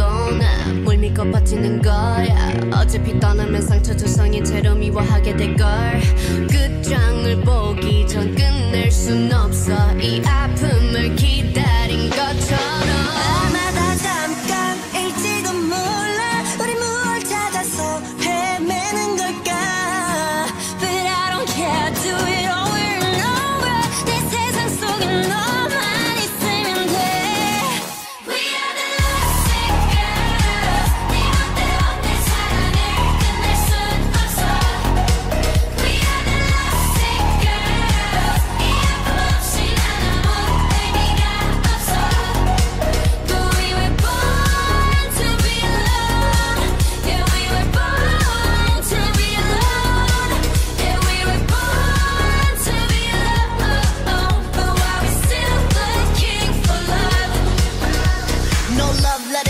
돈에 뭘 믿고 버티는 거야. 어차피 떠나면 상처 조성이 제로 미워하게 될걸.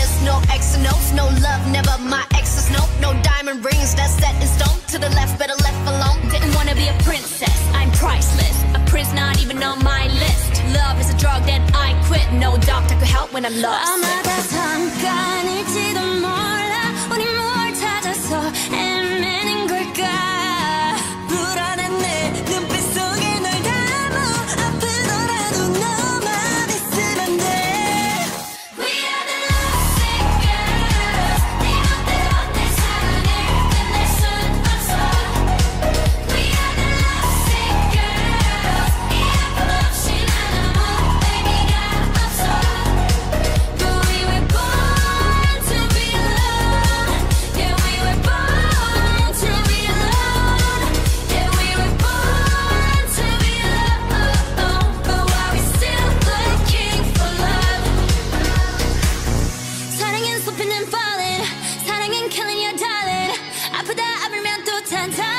love letters, no X notes, no love, never my exes, no, no diamond rings that's set in stone. To the left, better left alone. Didn't wanna be a princess. I'm priceless. A prince not even on my list. Love is a drug that I quit. No doctor could help when I'm lost. 아마 다 잠깐일지도 ten times.